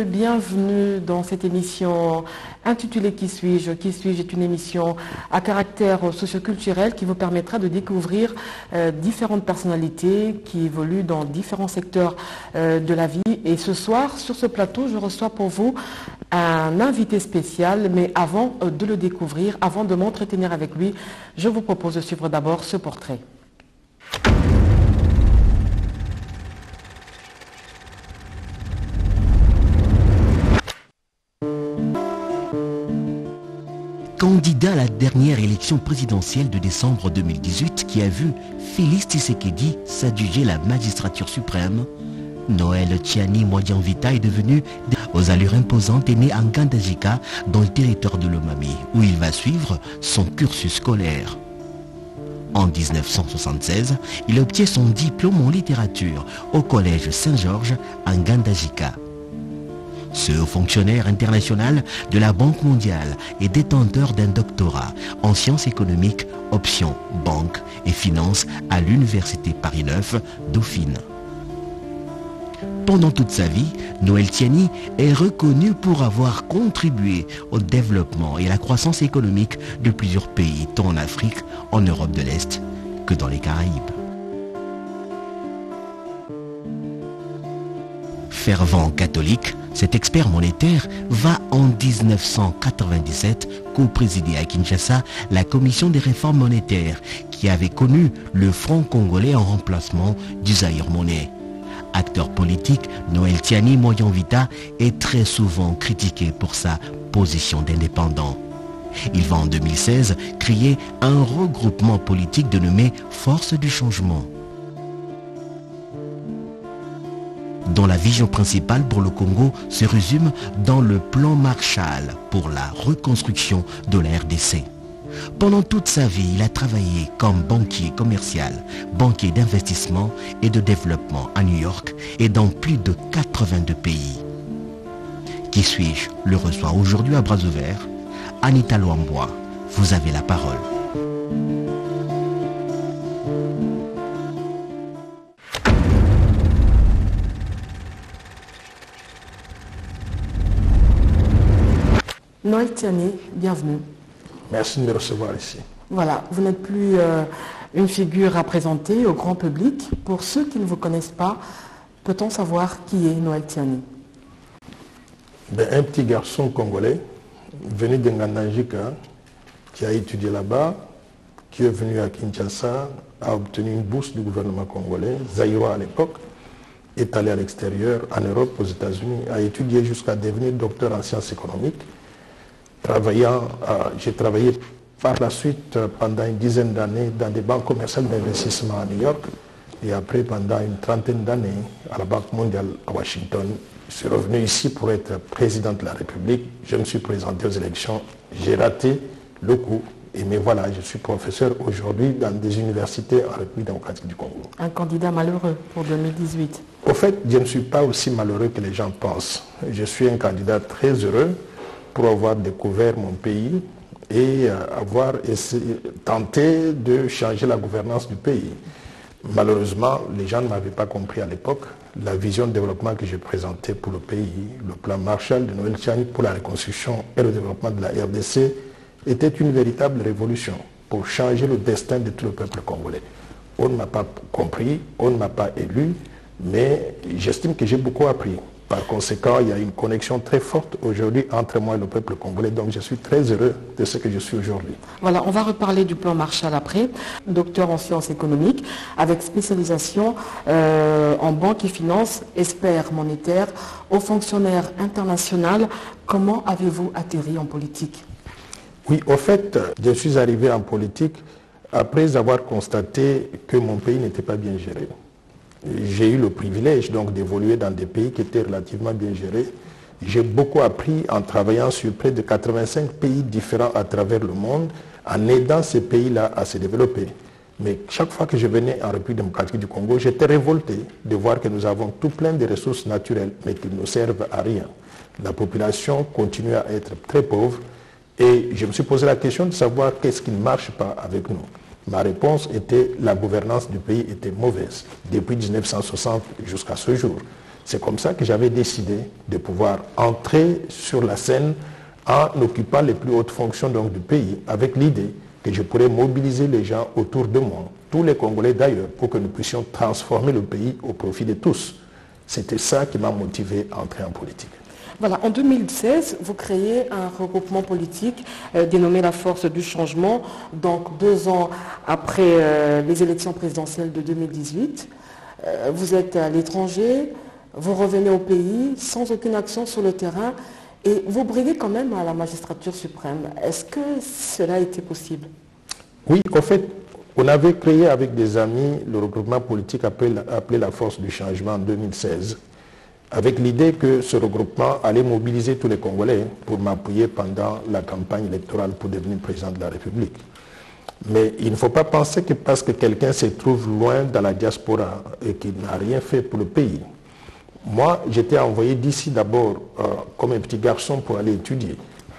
Bienvenue dans cette émission intitulée Qui suis-je? Qui suis-je? est une émission à caractère socioculturel qui vous permettra de découvrir euh, différentes personnalités qui évoluent dans différents secteurs euh, de la vie. Et ce soir, sur ce plateau, je reçois pour vous un invité spécial. Mais avant euh, de le découvrir, avant de m'entretenir avec lui, je vous propose de suivre d'abord ce portrait. Candidat à la dernière élection présidentielle de décembre 2018 qui a vu Félix Tshisekedi s'adjuger la magistrature suprême, Noël Tiani Vita est devenu aux allures imposantes et né en Gandajika dans le territoire de l'Omami où il va suivre son cursus scolaire. En 1976, il obtient son diplôme en littérature au collège Saint-Georges en Gandajika. Ce fonctionnaire international de la Banque mondiale est détenteur d'un doctorat en sciences économiques, options, banque et finances à l'Université Paris 9, Dauphine. Pendant toute sa vie, Noël Tiani est reconnu pour avoir contribué au développement et à la croissance économique de plusieurs pays, tant en Afrique, en Europe de l'Est que dans les Caraïbes. Fervent catholique, cet expert monétaire va en 1997 co-présider à Kinshasa la commission des réformes monétaires qui avait connu le franc congolais en remplacement du Zaïre monnaie. Acteur politique, Noël Tiani Moyenvita est très souvent critiqué pour sa position d'indépendant. Il va en 2016 créer un regroupement politique dénommé Force du Changement. Dont la vision principale pour le Congo se résume dans le plan Marshall pour la reconstruction de la RDC. Pendant toute sa vie, il a travaillé comme banquier commercial, banquier d'investissement et de développement à New York et dans plus de 82 pays. Qui suis-je? Le reçoit aujourd'hui à bras ouverts. Anita Loambois, vous avez la parole. Noël Tiani, bienvenue. Merci de me recevoir ici. Voilà, vous n'êtes plus euh, une figure à présenter au grand public. Pour ceux qui ne vous connaissent pas, peut-on savoir qui est Noël Tiani ben, Un petit garçon congolais venu d'Nganajika qui a étudié là-bas, qui est venu à Kinshasa, a obtenu une bourse du gouvernement congolais, Zaïroa à l'époque, est allé à l'extérieur, en Europe, aux États-Unis, a étudié jusqu'à devenir docteur en sciences économiques Travaillant, euh, j'ai travaillé par la suite euh, pendant une dizaine d'années dans des banques commerciales d'investissement à New York et après pendant une trentaine d'années à la Banque mondiale à Washington. Je suis revenu ici pour être président de la République. Je me suis présenté aux élections. J'ai raté le coup. Et mais voilà, je suis professeur aujourd'hui dans des universités en République démocratique du Congo. Un candidat malheureux pour 2018 Au fait, je ne suis pas aussi malheureux que les gens pensent. Je suis un candidat très heureux pour avoir découvert mon pays et euh, avoir tenté de changer la gouvernance du pays. Malheureusement, les gens ne m'avaient pas compris à l'époque. La vision de développement que j'ai présentée pour le pays, le plan Marshall de Noël Chani pour la reconstruction et le développement de la RDC, était une véritable révolution pour changer le destin de tout le peuple congolais. On ne m'a pas compris, on ne m'a pas élu, mais j'estime que j'ai beaucoup appris. Par conséquent, il y a une connexion très forte aujourd'hui entre moi et le peuple congolais. Donc je suis très heureux de ce que je suis aujourd'hui. Voilà, on va reparler du plan Marshall après. Docteur en sciences économiques, avec spécialisation euh, en banque et finance, expert monétaire, haut fonctionnaire international. Comment avez-vous atterri en politique? Oui, au fait, je suis arrivé en politique après avoir constaté que mon pays n'était pas bien géré j'ai eu le privilège donc d'évoluer dans des pays qui étaient relativement bien gérés. J'ai beaucoup appris en travaillant sur près de 85 pays différents à travers le monde, en aidant ces pays-là à se développer. Mais chaque fois que je venais en République démocratique du Congo, j'étais révolté de voir que nous avons tout plein de ressources naturelles, mais qui ne servent à rien. La population continue à être très pauvre et je me suis posé la question de savoir qu'est-ce qui ne marche pas avec nous. Ma réponse était la gouvernance du pays était mauvaise depuis 1960 jusqu'à ce jour. C'est comme ça que j'avais décidé de pouvoir entrer sur la scène en occupant les plus hautes fonctions donc, du pays, avec l'idée que je pourrais mobiliser les gens autour de moi, tous les Congolais d'ailleurs, pour que nous puissions transformer le pays au profit de tous. C'était ça qui m'a motivé à entrer en politique. Voilà, en 2016, vous créez un regroupement politique euh, dénommé la Force du Changement, donc deux ans après euh, les élections présidentielles de 2018. Euh, vous êtes à l'étranger, vous revenez au pays sans aucune action sur le terrain et vous brillez quand même à la magistrature suprême. Est-ce que cela été possible? Oui, en fait, on avait créé avec des amis le regroupement politique appelé la Force du Changement en 2016 avec l'idée que ce regroupement allait mobiliser tous les Congolais pour m'appuyer pendant la campagne électorale pour devenir président de la République. Mais il ne faut pas penser que parce que quelqu'un se trouve loin dans la diaspora et qu'il n'a rien fait pour le pays. Moi, j'étais envoyé d'ici d'abord euh, comme un petit garçon pour aller étudier.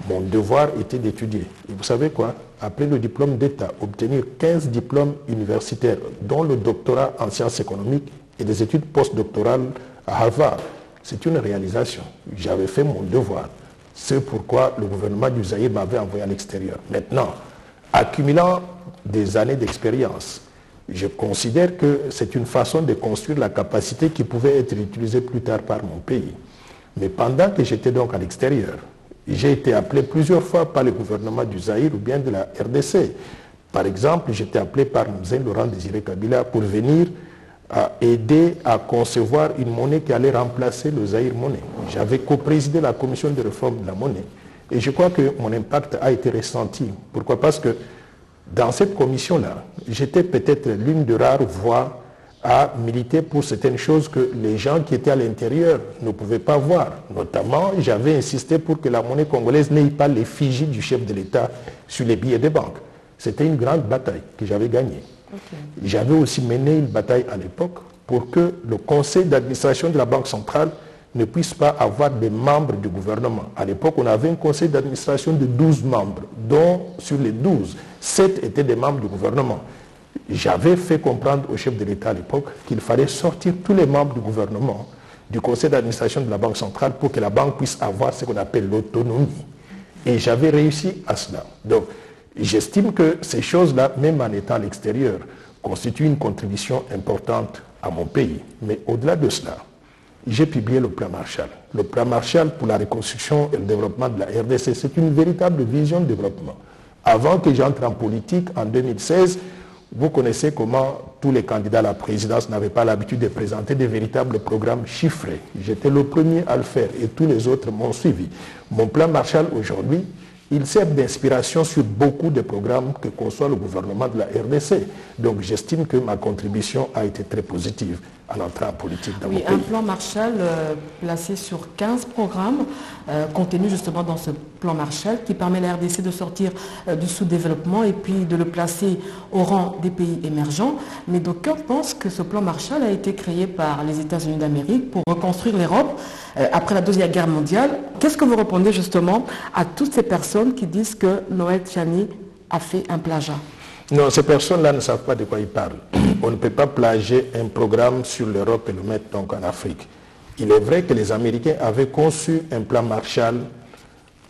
Mon devoir était d'étudier. Et vous savez quoi? Après le diplôme d'État, obtenir 15 diplômes universitaires, dont le doctorat en sciences économiques et des études postdoctorales à Harvard, c'est une réalisation. J'avais fait mon devoir. C'est pourquoi le gouvernement du Zaïre m'avait envoyé à l'extérieur. Maintenant, accumulant des années d'expérience, je considère que c'est une façon de construire la capacité qui pouvait être utilisée plus tard par mon pays. Mais pendant que j'étais donc à l'extérieur, j'ai été appelé plusieurs fois par le gouvernement du Zaïre ou bien de la RDC. Par exemple, j'étais appelé par Mzén Laurent Désiré Kabila pour venir a aidé à concevoir une monnaie qui allait remplacer le Zahir monnaie. J'avais co-présidé la commission de réforme de la monnaie et je crois que mon impact a été ressenti. Pourquoi? Parce que dans cette commission-là, j'étais peut-être l'une de rares voix à militer pour certaines choses que les gens qui étaient à l'intérieur ne pouvaient pas voir. Notamment, j'avais insisté pour que la monnaie congolaise n'ait pas l'effigie du chef de l'État sur les billets des banques. C'était une grande bataille que j'avais gagnée. J'avais aussi mené une bataille à l'époque pour que le conseil d'administration de la Banque centrale ne puisse pas avoir des membres du gouvernement. À l'époque, on avait un conseil d'administration de 12 membres, dont sur les 12, 7 étaient des membres du gouvernement. J'avais fait comprendre au chef de l'État à l'époque qu'il fallait sortir tous les membres du gouvernement du conseil d'administration de la Banque centrale pour que la banque puisse avoir ce qu'on appelle l'autonomie. Et j'avais réussi à cela. Donc, J'estime que ces choses-là, même en étant à l'extérieur, constituent une contribution importante à mon pays. Mais au-delà de cela, j'ai publié le plan Marshall. Le plan Marshall pour la reconstruction et le développement de la RDC, c'est une véritable vision de développement. Avant que j'entre en politique en 2016, vous connaissez comment tous les candidats à la présidence n'avaient pas l'habitude de présenter des véritables programmes chiffrés. J'étais le premier à le faire et tous les autres m'ont suivi. Mon plan Marshall aujourd'hui, il sert d'inspiration sur beaucoup de programmes que conçoit le gouvernement de la RDC. Donc j'estime que ma contribution a été très positive à l'entrée en politique dans oui, un plan Marshall euh, placé sur 15 programmes euh, contenus justement dans ce plan Marshall qui permet à la RDC de sortir euh, du sous-développement et puis de le placer au rang des pays émergents. Mais d'aucuns pensent que ce plan Marshall a été créé par les États-Unis d'Amérique pour reconstruire l'Europe après la Deuxième Guerre mondiale. Qu'est-ce que vous répondez justement à toutes ces personnes qui disent que Noël Tchani a fait un plagiat? Non, ces personnes-là ne savent pas de quoi ils parlent. On ne peut pas plager un programme sur l'Europe et le mettre donc en Afrique. Il est vrai que les Américains avaient conçu un plan Marshall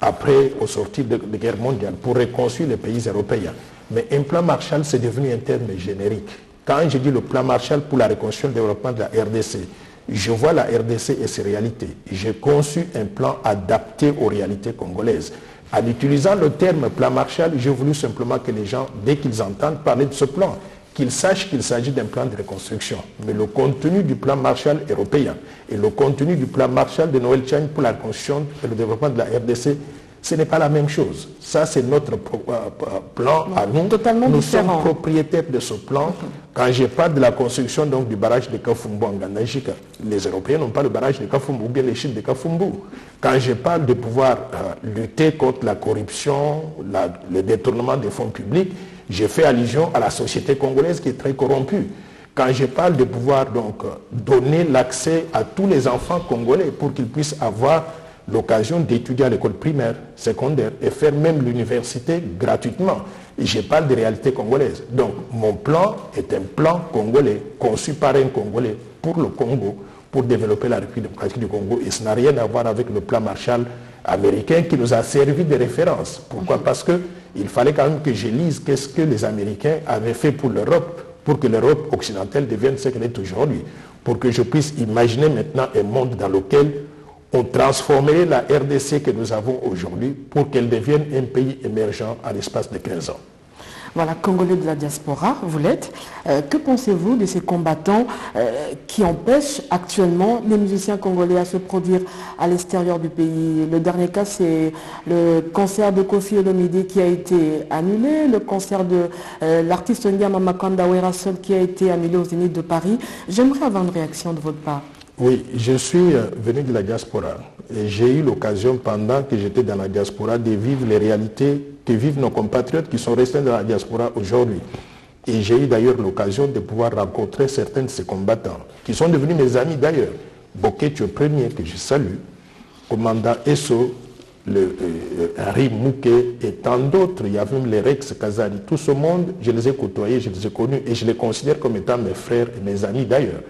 après, au sortir de la guerre mondiale, pour reconstruire les pays européens. Mais un plan Marshall, c'est devenu un terme générique. Quand je dis le plan Marshall pour la reconstruction et le développement de la RDC, je vois la RDC et ses réalités. J'ai conçu un plan adapté aux réalités congolaises. En utilisant le terme plan Marshall, j'ai voulu simplement que les gens, dès qu'ils entendent parler de ce plan, qu'ils sachent qu'il s'agit d'un plan de reconstruction. Mais le contenu du plan Marshall européen et le contenu du plan Marshall de Noël Chang pour la reconstruction et le développement de la RDC, ce n'est pas la même chose. Ça, c'est notre euh, plan à nous. Totalement nous différent. sommes propriétaires de ce plan. Quand je parle de la construction donc, du barrage de Kafumbu en Gandajika, les Européens n'ont pas le barrage de Kafumbu ou bien les Chines de Kafumbu. Quand je parle de pouvoir euh, lutter contre la corruption, le détournement des fonds publics, j'ai fait allusion à la société congolaise qui est très corrompue. Quand je parle de pouvoir donc euh, donner l'accès à tous les enfants congolais pour qu'ils puissent avoir l'occasion d'étudier à l'école primaire, secondaire et faire même l'université gratuitement. Et je parle des réalités congolaises. Donc mon plan est un plan congolais, conçu par un Congolais pour le Congo, pour développer la République démocratique du Congo. Et ça n'a rien à voir avec le plan Marshall américain qui nous a servi de référence. Pourquoi? Parce qu'il fallait quand même que je lise qu'est-ce que les Américains avaient fait pour l'Europe, pour que l'Europe occidentale devienne ce qu'elle est aujourd'hui. Pour que je puisse imaginer maintenant un monde dans lequel on transformerait la RDC que nous avons aujourd'hui pour qu'elle devienne un pays émergent à l'espace de 15 ans. Voilà, Congolais de la diaspora, vous l'êtes. Euh, que pensez-vous de ces combattants euh, qui empêchent actuellement les musiciens congolais à se produire à l'extérieur du pays? Le dernier cas, c'est le concert de Kofi Olomide qui a été annulé, le concert de euh, l'artiste Ndiama Makanda Werasol qui a été annulé aux Zénith de Paris. J'aimerais avoir une réaction de votre part. Oui, je suis venu de la diaspora et j'ai eu l'occasion pendant que j'étais dans la diaspora de vivre les réalités que vivent nos compatriotes qui sont restés dans la diaspora aujourd'hui. Et j'ai eu d'ailleurs l'occasion de pouvoir rencontrer certains de ces combattants, qui sont devenus mes amis d'ailleurs. Boké Premier, que je salue, commandant Esso, le, euh, et tant d'autres, il y a même les Rex Kazari, tout ce monde, je les ai côtoyés, je les ai connus et je les considère comme étant mes frères et mes amis d'ailleurs.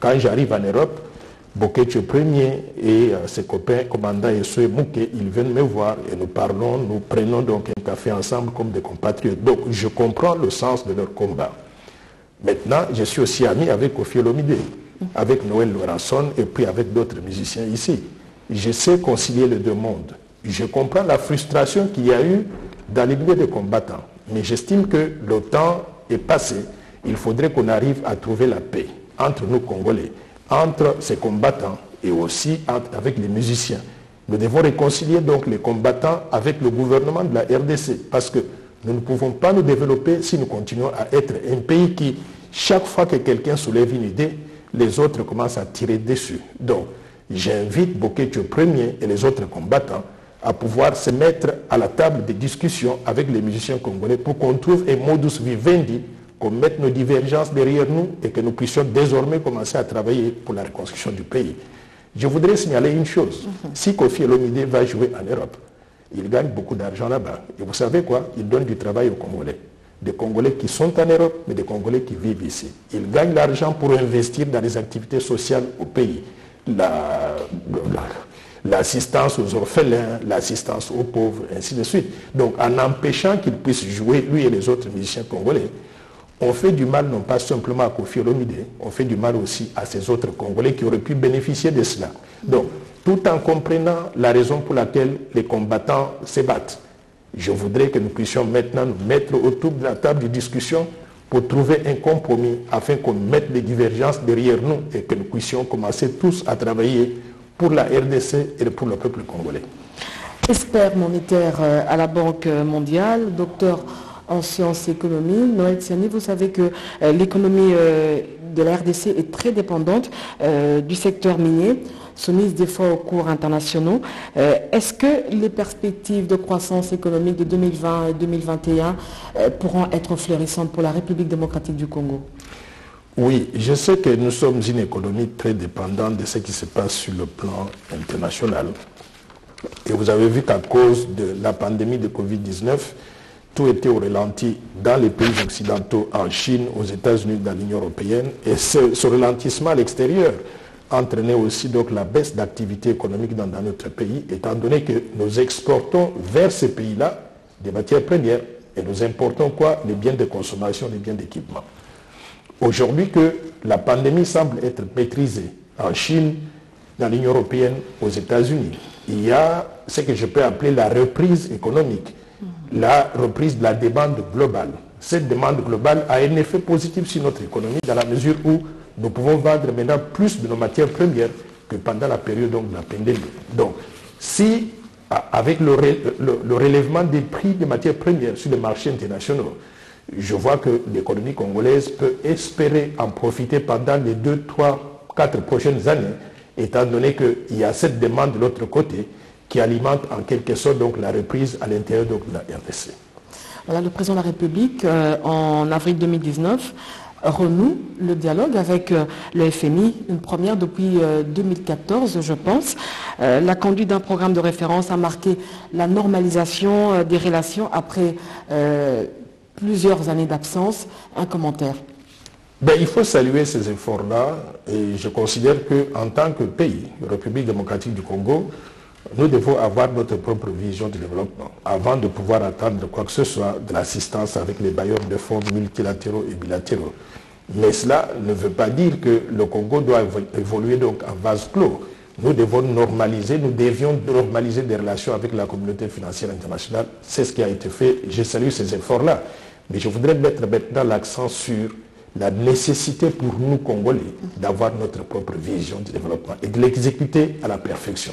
Quand j'arrive en Europe, Bokecho Premier et euh, ses copains, commandant et Mouké, ils viennent me voir et nous parlons, nous prenons donc un café ensemble comme des compatriotes. Donc je comprends le sens de leur combat. Maintenant, je suis aussi ami avec Kofi Olomide, avec Noël Lorenson et puis avec d'autres musiciens ici. Je sais concilier les deux mondes. Je comprends la frustration qu'il y a eu dans les milieux des combattants. Mais j'estime que le temps est passé. Il faudrait qu'on arrive à trouver la paix entre nous Congolais entre ces combattants et aussi avec les musiciens. Nous devons réconcilier donc les combattants avec le gouvernement de la RDC parce que nous ne pouvons pas nous développer si nous continuons à être un pays qui, chaque fois que quelqu'un soulève une idée, les autres commencent à tirer dessus. Donc, j'invite Bokecho Premier et les autres combattants à pouvoir se mettre à la table de discussion avec les musiciens congolais pour qu'on trouve un modus vivendi qu'on mette nos divergences derrière nous et que nous puissions désormais commencer à travailler pour la reconstruction du pays. Je voudrais signaler une chose. Si Kofi Olomide va jouer en Europe, il gagne beaucoup d'argent là-bas. Et vous savez quoi? Il donne du travail aux Congolais. Des Congolais qui sont en Europe, mais des Congolais qui vivent ici. Il gagne l'argent pour investir dans les activités sociales au pays. l'assistance aux orphelins, l'assistance aux pauvres, ainsi de suite. Donc en empêchant qu'il puisse jouer, lui et les autres musiciens congolais, on fait du mal non pas simplement à Kofi Olomide, on fait du mal aussi à ces autres Congolais qui auraient pu bénéficier de cela. Donc, tout en comprenant la raison pour laquelle les combattants se battent, je voudrais que nous puissions maintenant nous mettre autour de la table de discussion pour trouver un compromis afin qu'on mette les divergences derrière nous et que nous puissions commencer tous à travailler pour la RDC et pour le peuple congolais. Expert monétaire euh, à la Banque mondiale, docteur en sciences économie. Noël Tiani, vous savez que euh, l'économie euh, de la RDC est très dépendante euh, du secteur minier, soumise des fois aux cours internationaux. Est-ce que les perspectives de croissance économique de 2020 et 2021 pourront être florissantes pour la République démocratique du Congo? Oui, je sais que nous sommes une économie très dépendante de ce qui se passe sur le plan international. Et vous avez vu qu'à cause de la pandémie de Covid-19, tout était au ralenti dans les pays occidentaux, en Chine, aux États-Unis, dans l'Union européenne. Et ce, ralentissement à l'extérieur entraînait aussi donc la baisse d'activité économique dans, notre pays, étant donné que nous exportons vers ces pays-là des matières premières et nous importons quoi? Les biens de consommation, les biens d'équipement. Aujourd'hui que la pandémie semble être maîtrisée en Chine, dans l'Union européenne, aux États-Unis, il y a ce que je peux appeler la reprise économique la reprise de la demande globale. Cette demande globale a un effet positif sur notre économie dans la mesure où nous pouvons vendre maintenant plus de nos matières premières que pendant la période de la pandémie. Donc, si avec le, relèvement des prix des matières premières sur les marchés internationaux, je vois que l'économie congolaise peut espérer en profiter pendant les 2, 3, 4 prochaines années, étant donné qu'il y a cette demande de l'autre côté qui alimente en quelque sorte donc la reprise à l'intérieur de la RDC. Voilà, le président de la République, euh, en avril 2019, renoue le dialogue avec euh, le FMI, une première depuis 2014, euh, je pense. la conduite d'un programme de référence a marqué la normalisation des relations après plusieurs années d'absence. Un commentaire. ben, Il faut saluer ces efforts-là et je considère qu'en tant que pays, République démocratique du Congo, nous devons avoir notre propre vision de développement avant de pouvoir attendre quoi que ce soit de l'assistance avec les bailleurs de fonds multilatéraux et bilatéraux. Mais cela ne veut pas dire que le Congo doit évoluer donc en vase clos. Nous devons normaliser, nous devions normaliser des relations avec la communauté financière internationale. C'est ce qui a été fait. Je salue ces efforts-là. Mais je voudrais mettre maintenant l'accent sur la nécessité pour nous, Congolais, d'avoir notre propre vision de développement et de l'exécuter à la perfection.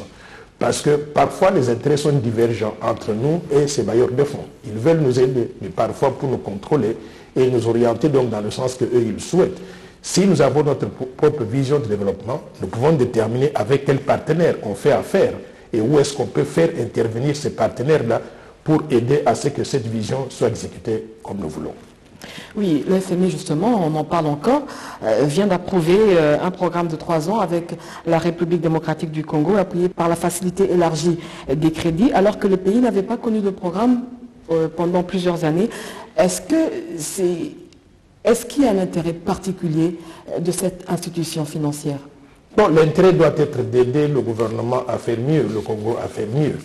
Parce que parfois les intérêts sont divergents entre nous et ces bailleurs de fonds. Ils veulent nous aider, mais parfois pour nous contrôler et nous orienter dans le sens qu'eux ils souhaitent. Si nous avons notre propre vision de développement, nous pouvons déterminer avec quels partenaires on fait affaire et où est-ce qu'on peut faire intervenir ces partenaires-là pour aider à ce que cette vision soit exécutée comme nous voulons. Oui, le FMI, justement, on en parle encore, euh, vient d'approuver euh, un programme de trois ans avec la République démocratique du Congo, appuyé par la facilité élargie des crédits, alors que le pays n'avait pas connu de programme euh, pendant plusieurs années. Est-ce que c'est, est-ce qu'il y a un intérêt particulier de cette institution financière? Bon, l'intérêt doit être d'aider le gouvernement à faire mieux, le Congo à faire mieux.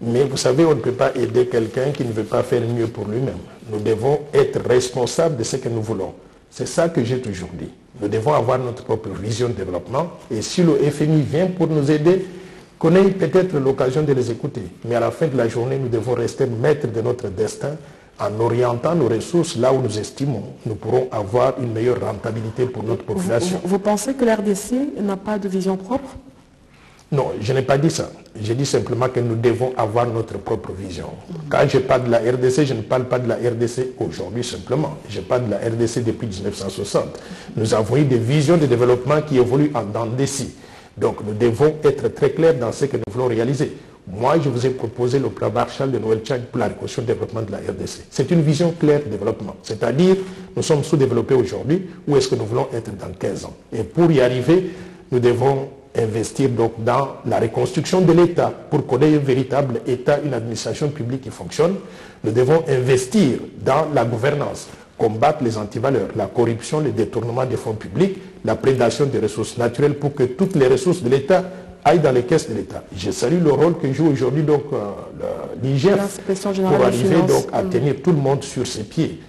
Mais vous savez, on ne peut pas aider quelqu'un qui ne veut pas faire mieux pour lui-même. Nous devons être responsables de ce que nous voulons. C'est ça que j'ai toujours dit. Nous devons avoir notre propre vision de développement. Et si le FMI vient pour nous aider, qu'on ait peut-être l'occasion de les écouter. Mais à la fin de la journée, nous devons rester maîtres de notre destin en orientant nos ressources là où nous estimons nous pourrons avoir une meilleure rentabilité pour notre population. Vous, vous pensez que l'RDC n'a pas de vision propre? Non, je n'ai pas dit ça. J'ai dit simplement que nous devons avoir notre propre vision. Quand je parle de la RDC, je ne parle pas de la RDC aujourd'hui simplement. Je parle de la RDC depuis 1960. Nous avons eu des visions de développement qui évoluent en dents Donc nous devons être très clairs dans ce que nous voulons réaliser. Moi, je vous ai proposé le plan Marshall de Noël Chang pour la reconstruction et développement de la RDC. C'est une vision claire de développement. C'est-à-dire, nous sommes sous-développés aujourd'hui, où est-ce que nous voulons être dans 15 ans? Et pour y arriver, nous devons investir donc dans la reconstruction de l'État pour qu'on ait un véritable État, une administration publique qui fonctionne. Nous devons investir dans la gouvernance, combattre les antivaleurs, la corruption, le détournement des fonds publics, la prédation des ressources naturelles pour que toutes les ressources de l'État aillent dans les caisses de l'État. Je salue le rôle que joue aujourd'hui donc euh, l'IGF pour arriver donc à mm. tenir tout le monde sur ses pieds.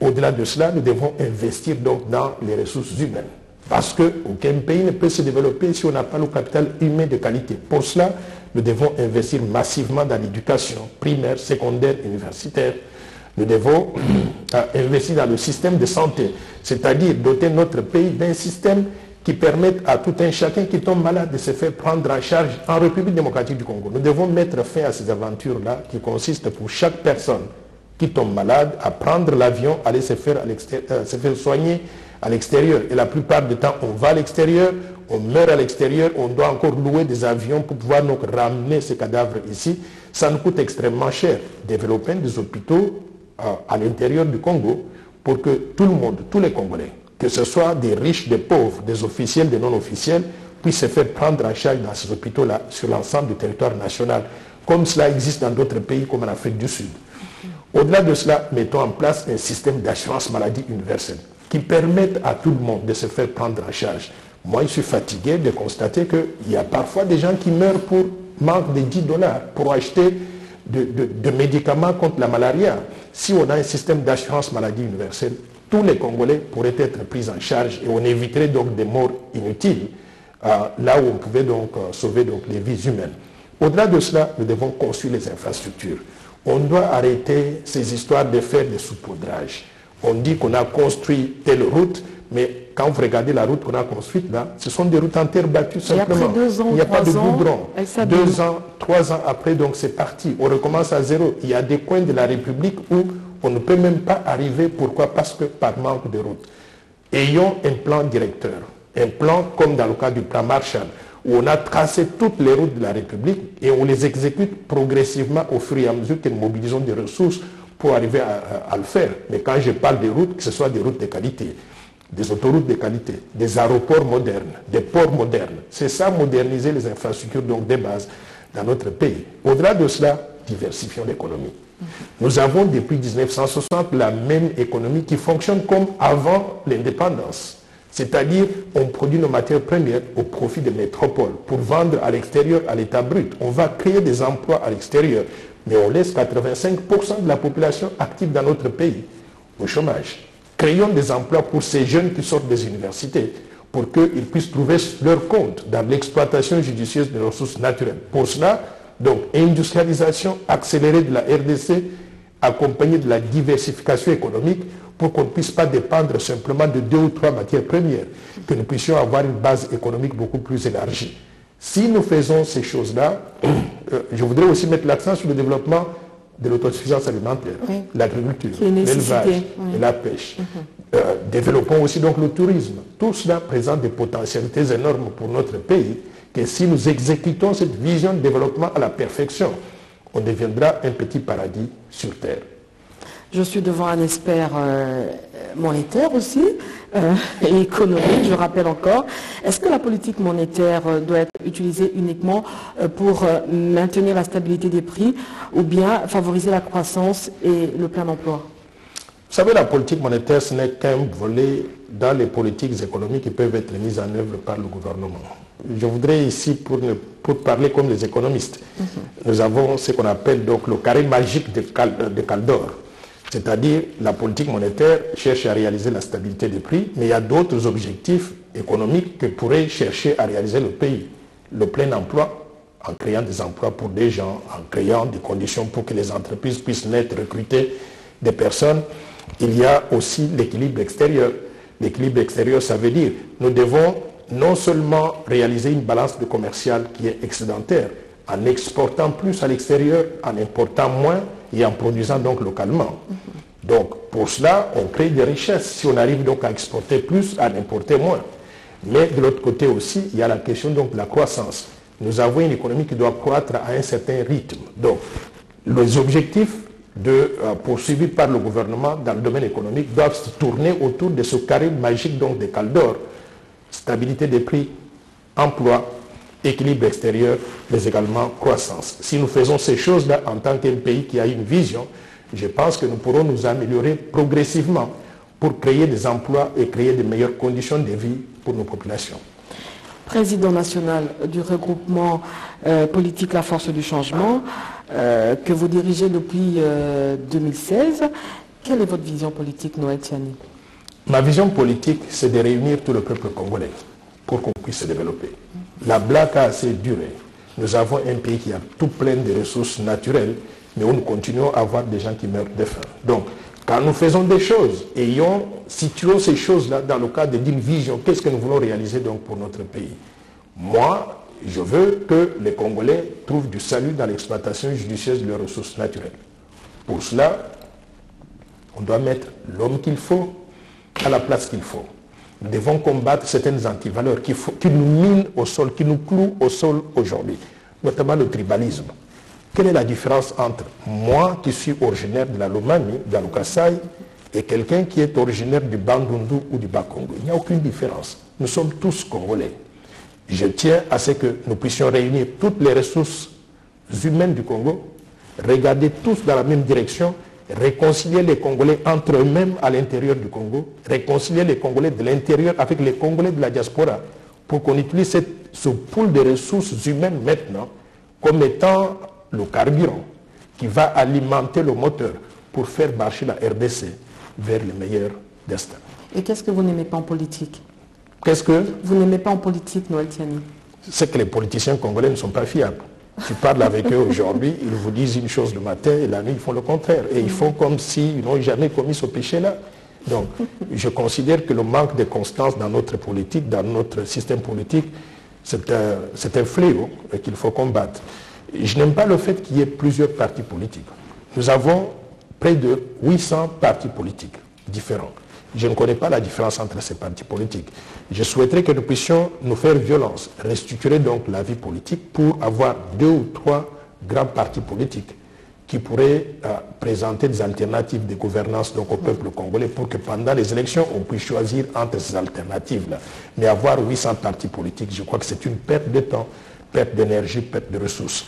Au-delà de cela, nous devons investir donc dans les ressources humaines. Parce qu'aucun pays ne peut se développer si on n'a pas le capital humain de qualité. Pour cela, nous devons investir massivement dans l'éducation primaire, secondaire, universitaire. Nous devons investir dans le système de santé, c'est-à-dire doter notre pays d'un système qui permette à tout un chacun qui tombe malade de se faire prendre en charge en République démocratique du Congo. Nous devons mettre fin à ces aventures-là qui consistent pour chaque personne qui tombe malade à prendre l'avion, aller se faire, euh, se faire soigner à l'extérieur. Et la plupart du temps, on va à l'extérieur, on meurt à l'extérieur, on doit encore louer des avions pour pouvoir donc ramener ces cadavres ici. Ça nous coûte extrêmement cher. Développer des hôpitaux euh, à l'intérieur du Congo pour que tout le monde, tous les Congolais, que ce soit des riches, des pauvres, des officiels, des non-officiels, puissent se faire prendre en charge dans ces hôpitaux-là sur l'ensemble du territoire national, comme cela existe dans d'autres pays comme en Afrique du Sud. Au-delà de cela, mettons en place un système d'assurance maladie universelle qui permettent à tout le monde de se faire prendre en charge. Moi, je suis fatigué de constater qu'il y a parfois des gens qui meurent pour manque de 10 dollars pour acheter de, médicaments contre la malaria. Si on a un système d'assurance maladie universelle, tous les Congolais pourraient être pris en charge et on éviterait donc des morts inutiles euh, là où on pouvait donc euh, sauver donc les vies humaines. Au-delà de cela, nous devons construire les infrastructures. On doit arrêter ces histoires de faire des saupoudrages. On dit qu'on a construit telle route, mais quand vous regardez la route qu'on a construite là, ce sont des routes en terre battue simplement. Il n'y a pas de goudron. Deux ans, trois ans après, donc c'est parti. On recommence à zéro. Il y a des coins de la République où on ne peut même pas arriver. Pourquoi? Parce que par manque de route. Ayons un plan directeur. Un plan comme dans le cas du plan Marshall, où on a tracé toutes les routes de la République et on les exécute progressivement au fur et à mesure que nous mobilisons des ressources pour arriver à, le faire. Mais quand je parle des routes, que ce soit des routes de qualité, des autoroutes de qualité, des aéroports modernes, des ports modernes, c'est ça moderniser les infrastructures donc des bases dans notre pays. Au-delà de cela, diversifions l'économie. Nous avons depuis 1960 la même économie qui fonctionne comme avant l'indépendance. C'est-à-dire, on produit nos matières premières au profit des métropoles pour vendre à l'extérieur à l'état brut. On va créer des emplois à l'extérieur, mais on laisse 85% de la population active dans notre pays au chômage. Créons des emplois pour ces jeunes qui sortent des universités pour qu'ils puissent trouver leur compte dans l'exploitation judicieuse des ressources naturelles. Pour cela, donc, industrialisation accélérée de la RDC accompagnée de la diversification économique pour qu'on ne puisse pas dépendre simplement de deux ou trois matières premières, que nous puissions avoir une base économique beaucoup plus élargie. Si nous faisons ces choses-là, euh, je voudrais aussi mettre l'accent sur le développement de l'autosuffisance alimentaire, l'agriculture, l'élevage et la pêche. Mhm. Euh, développons aussi donc le tourisme. Tout cela présente des potentialités énormes pour notre pays, que si nous exécutons cette vision de développement à la perfection, on deviendra un petit paradis sur Terre. Je suis devant un expert euh, monétaire aussi euh, et économique, je rappelle encore. Est-ce que la politique monétaire euh, doit être utilisée uniquement pour maintenir la stabilité des prix ou bien favoriser la croissance et le plein emploi? Vous savez, la politique monétaire, ce n'est qu'un volet dans les politiques économiques qui peuvent être mises en œuvre par le gouvernement. Je voudrais ici, pour, pour parler comme les économistes, mhm. nous avons ce qu'on appelle donc le carré magique de, de Caldor c'est-à-dire, la politique monétaire cherche à réaliser la stabilité des prix, mais il y a d'autres objectifs économiques que pourrait chercher à réaliser le pays. Le plein emploi, en créant des emplois pour des gens, en créant des conditions pour que les entreprises puissent naître, recruter des personnes. Il y a aussi l'équilibre extérieur. L'équilibre extérieur, ça veut dire nous devons non seulement réaliser une balance de commercial qui est excédentaire, en exportant plus à l'extérieur, en important moins, et en produisant donc localement. Donc pour cela, on crée des richesses. Si on arrive donc à exporter plus, à importer moins. Mais de l'autre côté aussi, il y a la question de la croissance. Nous avons une économie qui doit croître à un certain rythme. Donc les objectifs euh, poursuivis par le gouvernement dans le domaine économique doivent se tourner autour de ce carré magique donc des Caldor. Stabilité des prix, emploi, équilibre extérieur, mais également croissance. Si nous faisons ces choses-là en tant qu'un pays qui a une vision, je pense que nous pourrons nous améliorer progressivement pour créer des emplois et créer de meilleures conditions de vie pour nos populations. Président national du regroupement euh, politique La Force du Changement, euh, que vous dirigez depuis 2016, euh, quelle est votre vision politique, Noël Tiani? Ma vision politique, c'est de réunir tout le peuple congolais pour qu'on puisse se développer. La blague a assez duré. Nous avons un pays qui a tout plein de ressources naturelles, mais où nous continuons à avoir des gens qui meurent de faim. Donc, quand nous faisons des choses, ayons, situons ces choses-là dans le cadre d'une vision, qu'est-ce que nous voulons réaliser donc pour notre pays? Moi, je veux que les Congolais trouvent du salut dans l'exploitation judicieuse de leurs ressources naturelles. Pour cela, on doit mettre l'homme qu'il faut à la place qu'il faut. Nous devons combattre certaines antivaleurs qui, qui nous minent au sol, qui nous clouent au sol aujourd'hui, notamment le tribalisme. Quelle est la différence entre moi qui suis originaire de la Lomami, de la et quelqu'un qui est originaire du Bandundu ou du Bakongo? Il n'y a aucune différence. Nous sommes tous congolais. Je tiens à ce que nous puissions réunir toutes les ressources humaines du Congo, regarder tous dans la même direction réconcilier les Congolais entre eux-mêmes à l'intérieur du Congo, réconcilier les Congolais de l'intérieur avec les Congolais de la diaspora, pour qu'on utilise cette, ce pool de ressources humaines maintenant comme étant le carburant qui va alimenter le moteur pour faire marcher la RDC vers le meilleur destin. Et qu'est-ce que vous n'aimez pas en politique? Qu'est-ce que? Vous n'aimez pas en politique, Noël Tiani C'est que les politiciens congolais ne sont pas fiables. Tu parles avec eux aujourd'hui, ils vous disent une chose le matin et la nuit, ils font le contraire. Et ils font comme s'ils n'ont jamais commis ce péché-là. Donc, je considère que le manque de constance dans notre politique, dans notre système politique, c'est un, un, fléau qu'il faut combattre. Je n'aime pas le fait qu'il y ait plusieurs partis politiques. Nous avons près de 800 partis politiques différents. Je ne connais pas la différence entre ces partis politiques. Je souhaiterais que nous puissions nous faire violence, restructurer donc la vie politique pour avoir deux ou trois grands partis politiques qui pourraient euh, présenter des alternatives de gouvernance donc, au peuple congolais pour que pendant les élections, on puisse choisir entre ces alternatives-là. Mais avoir 800 partis politiques, je crois que c'est une perte de temps, perte d'énergie, perte de ressources.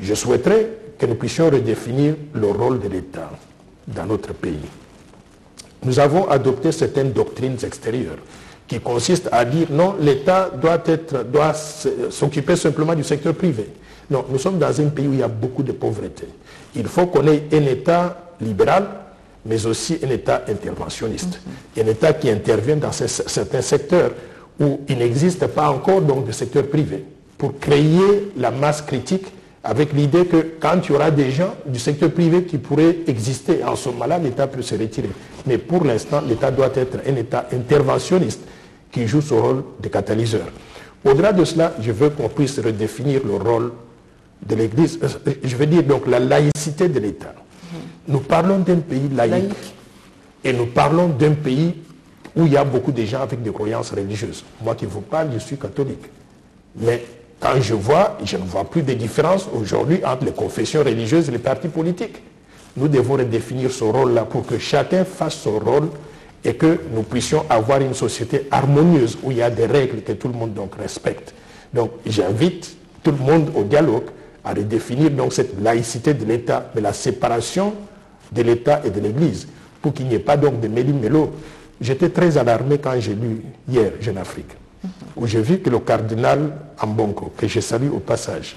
Je souhaiterais que nous puissions redéfinir le rôle de l'État dans notre pays. Nous avons adopté certaines doctrines extérieures qui consiste à dire non, l'État doit s'occuper simplement du secteur privé. Non, nous sommes dans un pays où il y a beaucoup de pauvreté. Il faut qu'on ait un État libéral, mais aussi un État interventionniste. Un État qui intervient dans certains secteurs où il n'existe pas encore donc, de secteur privé, pour créer la masse critique avec l'idée que quand il y aura des gens du secteur privé qui pourraient exister, en ce moment-là, l'État peut se retirer. Mais pour l'instant, l'État doit être un État interventionniste qui joue ce rôle de catalyseur. Au-delà de cela, je veux qu'on puisse redéfinir le rôle de l'Église. Euh, je veux dire donc la laïcité de l'État. Nous parlons d'un pays laïque, et nous parlons d'un pays où il y a beaucoup de gens avec des croyances religieuses. Moi qui vous parle, je suis catholique. Mais quand je vois, je ne vois plus de différence aujourd'hui entre les confessions religieuses et les partis politiques. Nous devons redéfinir ce rôle-là pour que chacun fasse son rôle et que nous puissions avoir une société harmonieuse où il y a des règles que tout le monde donc respecte. Donc j'invite tout le monde au dialogue à redéfinir donc cette laïcité de l'État, mais la séparation de l'État et de l'Église, pour qu'il n'y ait pas donc de méli-mélo. J'étais très alarmé quand j'ai lu hier Jeune Afrique, où j'ai vu que le cardinal Ambonko, que je salue au passage,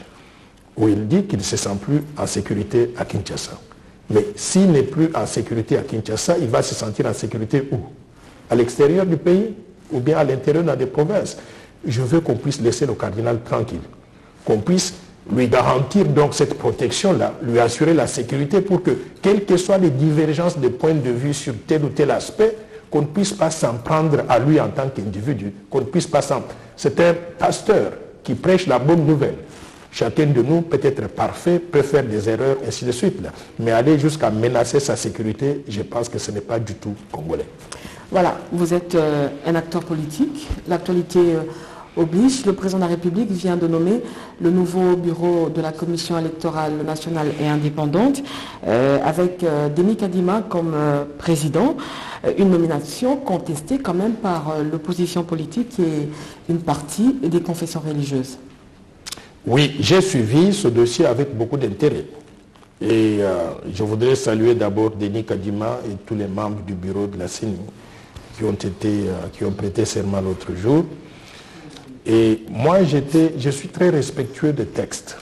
où il dit qu'il ne se sent plus en sécurité à Kinshasa. Mais s'il n'est plus en sécurité à Kinshasa, il va se sentir en sécurité où? À l'extérieur du pays ou bien à l'intérieur dans des provinces? Je veux qu'on puisse laisser le cardinal tranquille, qu'on puisse lui garantir donc cette protection-là, lui assurer la sécurité pour que, quelles que soient les divergences de points de vue sur tel ou tel aspect, qu'on ne puisse pas s'en prendre à lui en tant qu'individu, qu'on ne puisse pas s'en... C'est un pasteur qui prêche la bonne nouvelle. Chacun de nous peut être parfait, peut faire des erreurs, ainsi de suite. Mais aller jusqu'à menacer sa sécurité, je pense que ce n'est pas du tout congolais. Voilà, vous êtes euh, un acteur politique. L'actualité euh, oblige. Le président de la République vient de nommer le nouveau bureau de la Commission électorale nationale et indépendante euh, avec Denis Kadima comme président. Une nomination contestée quand même par l'opposition politique et une partie des confessions religieuses. Oui, j'ai suivi ce dossier avec beaucoup d'intérêt. Et euh, je voudrais saluer d'abord Denis Kadima et tous les membres du bureau de la CENI euh, qui ont prêté serment l'autre jour. Et moi, je suis très respectueux des textes.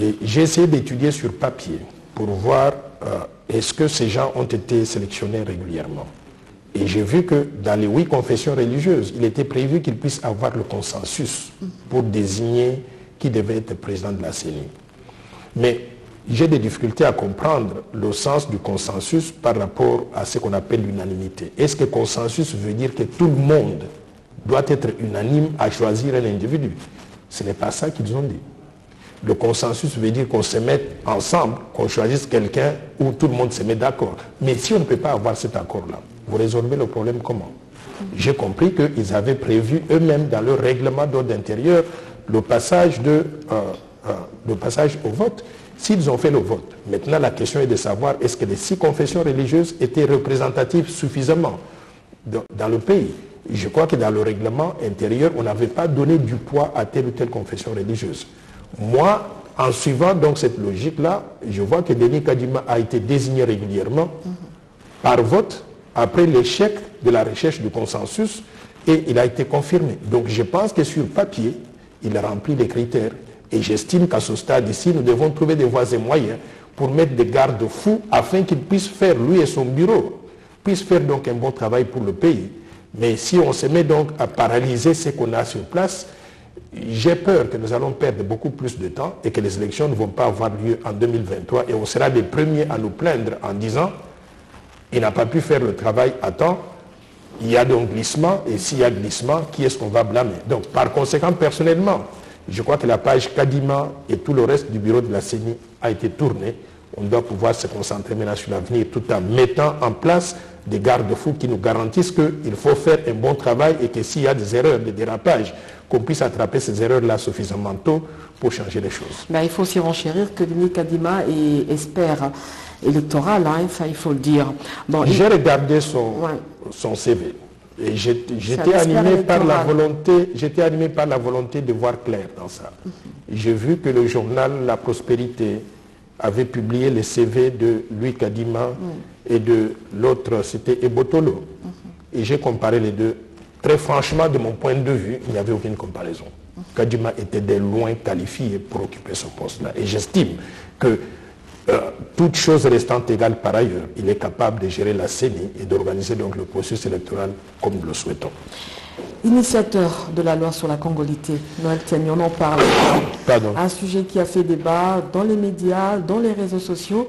Et j'ai essayé d'étudier sur papier pour voir euh, est-ce que ces gens ont été sélectionnés régulièrement. Et j'ai vu que dans les huit confessions religieuses, il était prévu qu'il puisse avoir le consensus pour désigner qui devait être président de la CENI. Mais j'ai des difficultés à comprendre le sens du consensus par rapport à ce qu'on appelle l'unanimité. Est-ce que consensus veut dire que tout le monde doit être unanime à choisir un individu Ce n'est pas ça qu'ils ont dit. Le consensus veut dire qu'on se mette ensemble, qu'on choisisse quelqu'un où tout le monde se met d'accord. Mais si on ne peut pas avoir cet accord-là, vous résolvez le problème comment? J'ai compris qu'ils avaient prévu eux-mêmes dans leur règlement d'ordre intérieur le passage, de, euh, euh, le passage au vote. S'ils ont fait le vote, maintenant la question est de savoir est-ce que les six confessions religieuses étaient représentatives suffisamment dans le pays. Je crois que dans le règlement intérieur, on n'avait pas donné du poids à telle ou telle confession religieuse. Moi, en suivant donc cette logique-là, je vois que Denis Kadima a été désigné régulièrement par vote après l'échec de la recherche du consensus et il a été confirmé. Donc je pense que sur papier, il a rempli les critères et j'estime qu'à ce stade ici, nous devons trouver des voies et moyens pour mettre des garde-fous afin qu'il puisse faire, lui et son bureau, puissent faire donc un bon travail pour le pays. Mais si on se met donc à paralyser ce qu'on a sur place, j'ai peur que nous allons perdre beaucoup plus de temps et que les élections ne vont pas avoir lieu en 2023 et on sera les premiers à nous plaindre en disant il n'a pas pu faire le travail à temps. Il y a donc glissement, et s'il y a glissement, qui est-ce qu'on va blâmer? Donc, par conséquent, personnellement, je crois que la page Kadima et tout le reste du bureau de la CENI a été tournée. On doit pouvoir se concentrer maintenant sur l'avenir tout en mettant en place des garde-fous qui nous garantissent qu'il faut faire un bon travail et que s'il y a des erreurs, des dérapages, qu'on puisse attraper ces erreurs-là suffisamment tôt pour changer les choses. Ben, il faut aussi renchérir que Denis Kadima espère électoral, hein, ça il faut le dire. J'ai regardé son, son CV et j'étais animé par la volonté, j'étais animé par la volonté de voir clair dans ça. Mhm. J'ai vu que le journal La Prospérité avait publié le CV de Louis Kadima et de l'autre, c'était Ebotolo. Mhm. Et j'ai comparé les deux très franchement, de mon point de vue, il n'y avait aucune comparaison. Kadima était de loin qualifié pour occuper ce poste-là. Et j'estime que, euh, toutes choses restant égales par ailleurs, il est capable de gérer la CENI et d'organiser donc le processus électoral comme nous le souhaitons. Initiateur de la loi sur la congolité, Noël Tiani, on en parle. Pardon. Un sujet qui a fait débat dans les médias, dans les réseaux sociaux.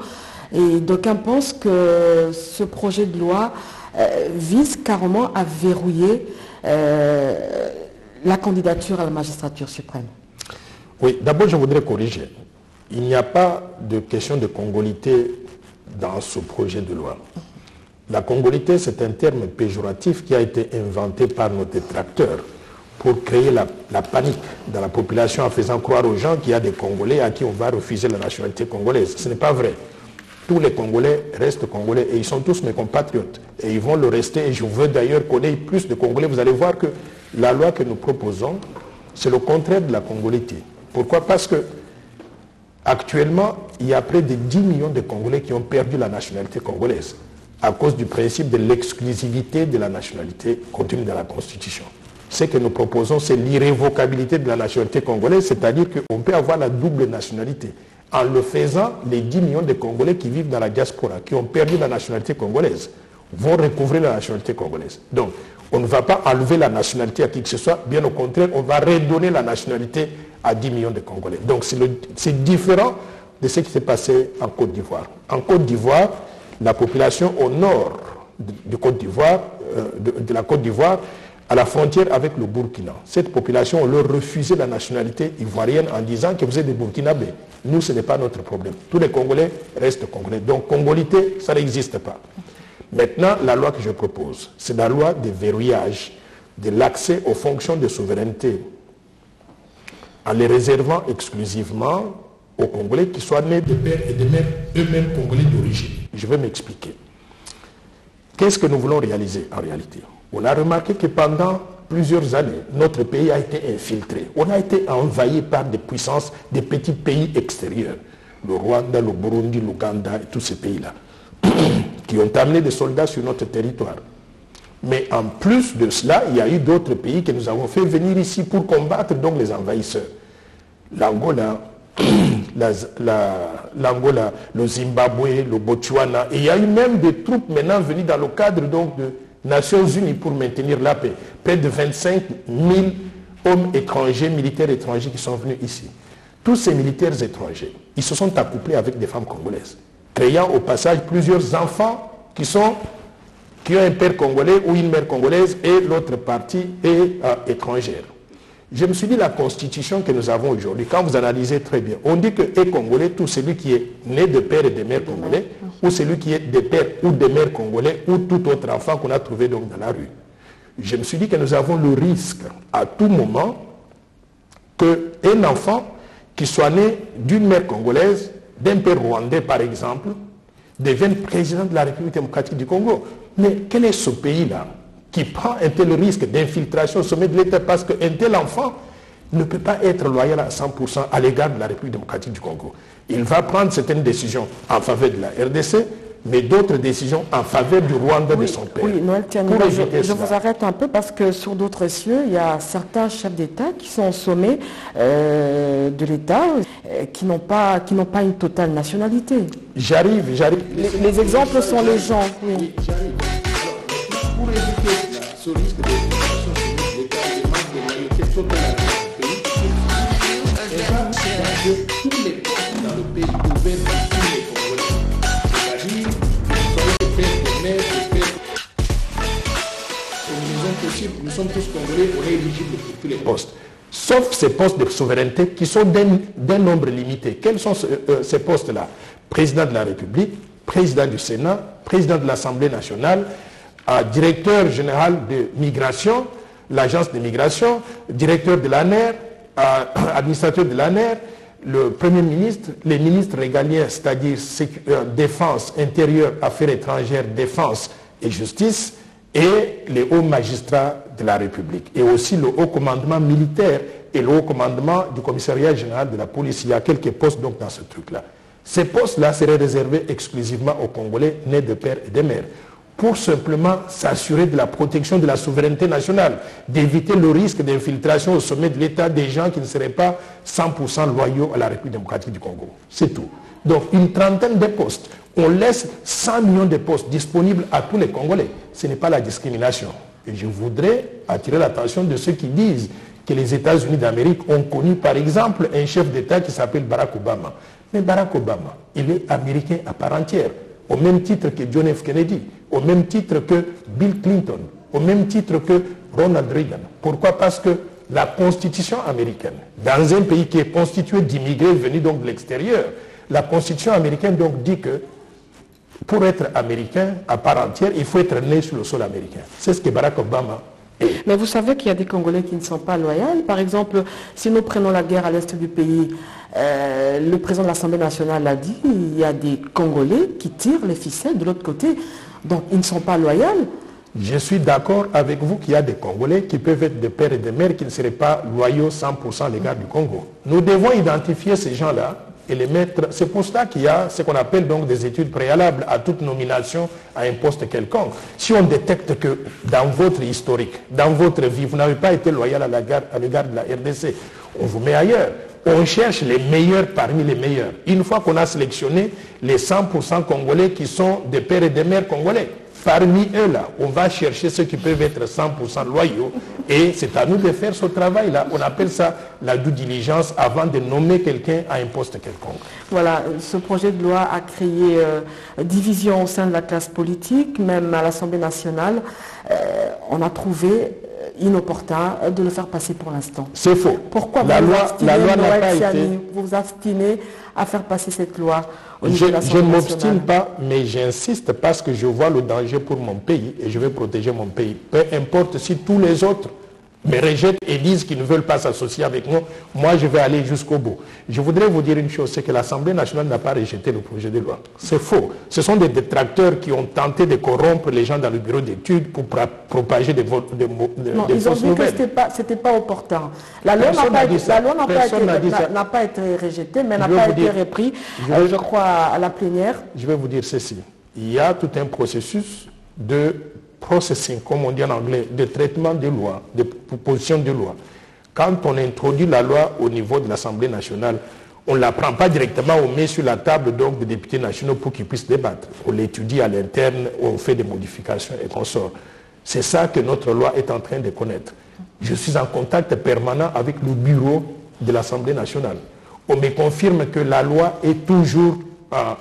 Et d'aucuns pensent que ce projet de loi euh, vise carrément à verrouiller euh, la candidature à la magistrature suprême. Oui, d'abord je voudrais corriger. Il n'y a pas de question de congolité dans ce projet de loi. La congolité, c'est un terme péjoratif qui a été inventé par nos détracteurs pour créer la, panique dans la population en faisant croire aux gens qu'il y a des Congolais à qui on va refuser la nationalité congolaise. Ce n'est pas vrai. Tous les Congolais restent Congolais et ils sont tous mes compatriotes. Et ils vont le rester. Et je veux d'ailleurs qu'on ait plus de Congolais. Vous allez voir que la loi que nous proposons, c'est le contraire de la congolité. Pourquoi? Parce que actuellement, il y a près de 10 millions de Congolais qui ont perdu la nationalité congolaise à cause du principe de l'exclusivité de la nationalité contenue dans la Constitution. Ce que nous proposons, c'est l'irrévocabilité de la nationalité congolaise, c'est-à-dire qu'on peut avoir la double nationalité. En le faisant, les 10 millions de Congolais qui vivent dans la diaspora, qui ont perdu la nationalité congolaise, vont recouvrir la nationalité congolaise. Donc, on ne va pas enlever la nationalité à qui que ce soit, bien au contraire, on va redonner la nationalité à 10 millions de Congolais. Donc, c'est différent de ce qui s'est passé en Côte d'Ivoire. En Côte d'Ivoire, la population au nord euh, de, la Côte d'Ivoire, à la frontière avec le Burkina. Cette population, on leur refusait la nationalité ivoirienne en disant que vous êtes des Burkinabés. Nous, ce n'est pas notre problème. Tous les Congolais restent Congolais. Donc, Congolité, ça n'existe pas. Maintenant, la loi que je propose, c'est la loi de verrouillage de l'accès aux fonctions de souveraineté en les réservant exclusivement aux Congolais qui soient nés de père et de mère eux-mêmes Congolais d'origine. Je vais m'expliquer. Qu'est-ce que nous voulons réaliser en réalité? On a remarqué que pendant plusieurs années, notre pays a été infiltré. On a été envahi par des puissances, des petits pays extérieurs. Le Rwanda, le Burundi, l'Ouganda et tous ces pays-là, qui ont amené des soldats sur notre territoire. Mais en plus de cela, il y a eu d'autres pays que nous avons fait venir ici pour combattre donc les envahisseurs. L'Angola, l'Angola, le Zimbabwe, le Botswana. Et il y a eu même des troupes maintenant venues dans le cadre donc, de Nations Unies pour maintenir la paix. Près de 25 000 hommes étrangers, militaires étrangers qui sont venus ici. Tous ces militaires étrangers, ils se sont accouplés avec des femmes congolaises, créant au passage plusieurs enfants qui, sont, qui ont un père congolais ou une mère congolaise et l'autre partie est euh, étrangère. Je me suis dit la constitution que nous avons aujourd'hui, quand vous analysez très bien, on dit que est congolais tout celui qui est né de père et de mère congolais, ou celui qui est de père ou de mère congolais, ou tout autre enfant qu'on a trouvé dans la rue. Je me suis dit que nous avons le risque à tout moment qu'un enfant qui soit né d'une mère congolaise, d'un père rwandais par exemple, devienne président de la République démocratique du Congo. Mais quel est ce pays-là? Qui prend un tel risque d'infiltration au sommet de l'État parce qu'un tel enfant ne peut pas être loyal à 100% à l'égard de la République démocratique du Congo. Il va prendre certaines décisions en faveur de la RDC, mais d'autres décisions en faveur du Rwanda de son père. Oui, Noël je, vous arrête un peu parce que sur d'autres cieux, il y a certains chefs d'État qui sont au sommet euh, de l'État euh, qui n'ont pas, qui n'ont pas une totale nationalité. J'arrive, j'arrive. Les, exemples sont les gens. Oui. Pour éviter ce risque de sur l'État de totale pays, tous les postes dans le pays ouverts par tous les Congolais. C'est-à-dire, soyez pères, mères, pères. possible, nous sommes tous Congolais, on est éligibles pour tous les postes. Sauf ces postes de souveraineté qui sont d'un nombre limité. Quels sont euh, ces postes-là? Président de la République, président du Sénat, président de l'Assemblée nationale, directeur général de migration, l'agence de migration, directeur de l'ANER, administrateur de l'ANER, le Premier ministre, les ministres régaliens, c'est-à-dire euh, défense, intérieur, affaires étrangères, défense et justice, et les hauts magistrats de la République, et aussi le haut commandement militaire et le haut commandement du commissariat général de la police. Il y a quelques postes donc dans ce truc-là. Ces postes-là seraient réservés exclusivement aux Congolais nés de père et de mère. Pour simplement s'assurer de la protection de la souveraineté nationale, d'éviter le risque d'infiltration au sommet de l'État des gens qui ne seraient pas 100% loyaux à la République démocratique du Congo. C'est tout. Donc une trentaine de postes. On laisse 100 millions de postes disponibles à tous les Congolais. Ce n'est pas la discrimination. Et je voudrais attirer l'attention de ceux qui disent que les États-Unis d'Amérique ont connu par exemple un chef d'État qui s'appelle Barack Obama. Mais Barack Obama, il est américain à part entière, au même titre que John F. Kennedy, au même titre que Bill Clinton, au même titre que Ronald Reagan. Pourquoi? Parce que la constitution américaine, dans un pays qui est constitué d'immigrés venus donc de l'extérieur, la constitution américaine donc dit que pour être américain à part entière, il faut être né sur le sol américain. C'est ce que Barack Obama. Mais vous savez qu'il y a des Congolais qui ne sont pas loyaux. Par exemple, si nous prenons la guerre à l'est du pays, euh, le président de l'Assemblée nationale l'a dit, il y a des Congolais qui tirent les ficelles de l'autre côté. Donc ils ne sont pas loyaux. Je suis d'accord avec vous qu'il y a des Congolais qui peuvent être des pères et des mères qui ne seraient pas loyaux 100% à l'égard du Congo. Nous devons identifier ces gens-là et les mettre. C'est pour cela qu'il y a ce qu'on appelle donc des études préalables à toute nomination à un poste quelconque. Si on détecte que dans votre historique, dans votre vie, vous n'avez pas été loyal à l'égard de la RDC, on vous met ailleurs. On cherche les meilleurs parmi les meilleurs. Une fois qu'on a sélectionné les 100% congolais qui sont des pères et des mères congolais, Parmi eux, là, on va chercher ceux qui peuvent être 100% loyaux et c'est à nous de faire ce travail-là. On appelle ça la due diligence avant de nommer quelqu'un à un poste quelconque. Voilà, ce projet de loi a créé euh, division au sein de la classe politique, même à l'Assemblée nationale. Euh, on a trouvé inopportun de le faire passer pour l'instant. C'est faux. Pourquoi la vous, loi, vous la loi abstinez, n'a Noël pas été... vous vous abstinez à faire passer cette loi au Je, ne m'obstine pas, mais j'insiste parce que je vois le danger pour mon pays et je veux protéger mon pays. Peu importe si tous les autres me rejettent et disent qu'ils ne veulent pas s'associer avec moi, moi je vais aller jusqu'au bout. Je voudrais vous dire une chose, c'est que l'Assemblée nationale n'a pas rejeté le projet de loi. C'est faux. Ce sont des détracteurs qui ont tenté de corrompre les gens dans le bureau d'études pour propager des, vo- des mo- des- Non, des ils ont dit que ce n'était pas, pas opportun. La loi n'a pas, pas, pas été rejetée, mais n'a pas été dire- repris, je euh, je crois, à la plénière. Je vais vous dire ceci. Il y a tout un processus de processing, comme on dit en anglais, de traitement des lois, de proposition de loi. Quand on introduit la loi au niveau de l'Assemblée nationale, on ne la prend pas directement, on met sur la table donc des députés nationaux pour qu'ils puissent débattre. On l'étudie à l'interne, on fait des modifications et qu'on sort. C'est ça que notre loi est en train de connaître. Je suis en contact permanent avec le bureau de l'Assemblée nationale. On me confirme que la loi est toujours à,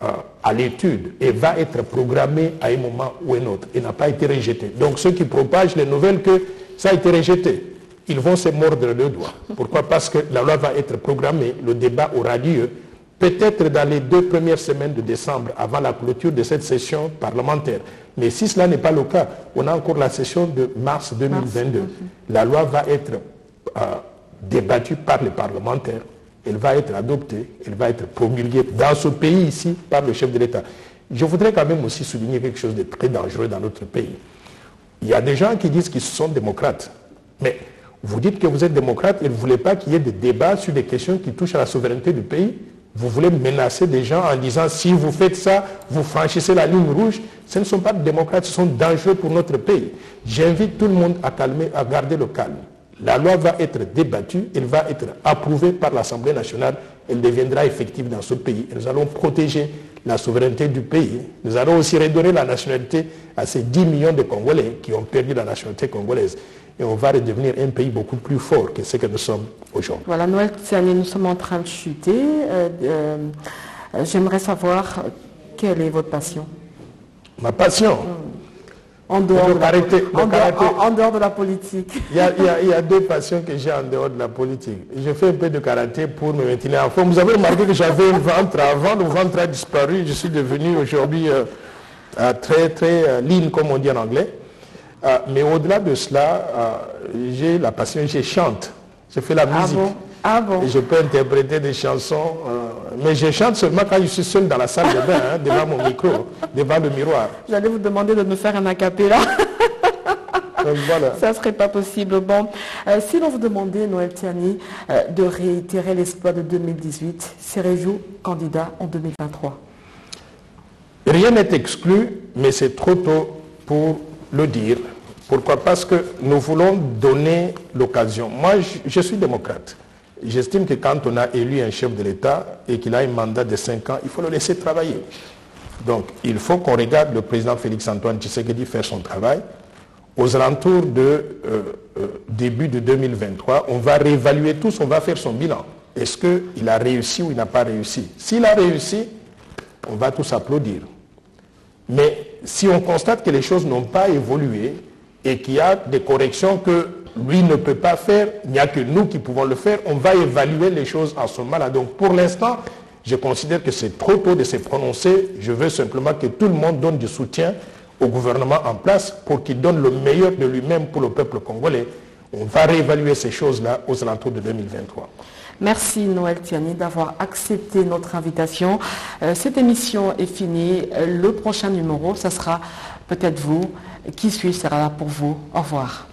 à- à l'étude et va être programmée à un moment ou un autre et n'a pas été rejetée. Donc ceux qui propagent les nouvelles que ça a été rejeté, ils vont se mordre le doigt. Pourquoi? Parce que la loi va être programmée, le débat aura lieu peut-être dans les deux premières semaines de décembre, avant la clôture de cette session parlementaire. Mais si cela n'est pas le cas, on a encore la session de mars 2022. La loi va être euh, débattue par les parlementaires, elle va être adoptée, elle va être promulguée dans ce pays ici par le chef de l'État. Je voudrais quand même aussi souligner quelque chose de très dangereux dans notre pays. Il y a des gens qui disent qu'ils sont démocrates. Mais vous dites que vous êtes démocrate et vous ne voulez pas qu'il y ait des débats sur des questions qui touchent à la souveraineté du pays. Vous voulez menacer des gens en disant si vous faites ça, vous franchissez la ligne rouge. Ce ne sont pas des démocrates, ce sont dangereux pour notre pays. J'invite tout le monde à calmer, à garder le calme. La loi va être débattue, elle va être approuvée par l'Assemblée nationale, elle deviendra effective dans ce pays. Et nous allons protéger la souveraineté du pays. Nous allons aussi redonner la nationalité à ces 10 millions de Congolais qui ont perdu la nationalité congolaise. Et on va redevenir un pays beaucoup plus fort que ce que nous sommes aujourd'hui. Voilà, Noël Tsiani, nous sommes en train de chuter. Euh, euh, J'aimerais savoir quelle est votre passion? Ma passion, en dehors, de la, karaté, le en, dehors, karaté. en- en dehors de la politique. il y, a, il y a- il y a deux passions que j'ai en dehors de la politique. Je fais un peu de karaté pour me maintenir en forme. Vous avez remarqué que j'avais un ventre avant, le ventre a disparu. Je suis devenu aujourd'hui euh, euh, très, très euh, lean, comme on dit en anglais. Euh, mais au-delà de cela, j'ai la passion, je chante. Je fais la Ah musique. bon? Ah bon? Et je peux interpréter des chansons, euh, mais je chante seulement quand je suis seul dans la salle de bain, hein, devant mon micro, devant le miroir. J'allais vous demander de me faire un acapella. Donc voilà. Ça serait pas possible. Bon, euh, si l'on vous demandait, Noël Tiani, euh, de réitérer l'espoir de 2018, serez-vous candidat en 2023 Rien n'est exclu mais c'est trop tôt pour le dire. Pourquoi? Parce que nous voulons donner l'occasion. Moi, je, suis démocrate. J'estime que quand on a élu un chef de l'État et qu'il a un mandat de 5 ans, il faut le laisser travailler. Donc, il faut qu'on regarde le président Félix-Antoine Tshisekedi faire son travail. Aux alentours de euh, euh, début de 2023, on va réévaluer tous, on va faire son bilan. Est-ce qu'il a réussi ou il n'a pas réussi? S'il a réussi, on va tous applaudir. Mais si on constate que les choses n'ont pas évolué et qu'il y a des corrections que lui ne peut pas faire, il n'y a que nous qui pouvons le faire, on va évaluer les choses en ce moment-là. Donc pour l'instant, je considère que c'est trop tôt de se prononcer. Je veux simplement que tout le monde donne du soutien au gouvernement en place pour qu'il donne le meilleur de lui-même pour le peuple congolais. On va réévaluer ces choses-là aux alentours de 2023. Merci Noël Tiani d'avoir accepté notre invitation. Euh, cette émission est finie. Euh, le prochain numéro, ça sera peut-être vous. Qui suis sera là pour vous. Au revoir.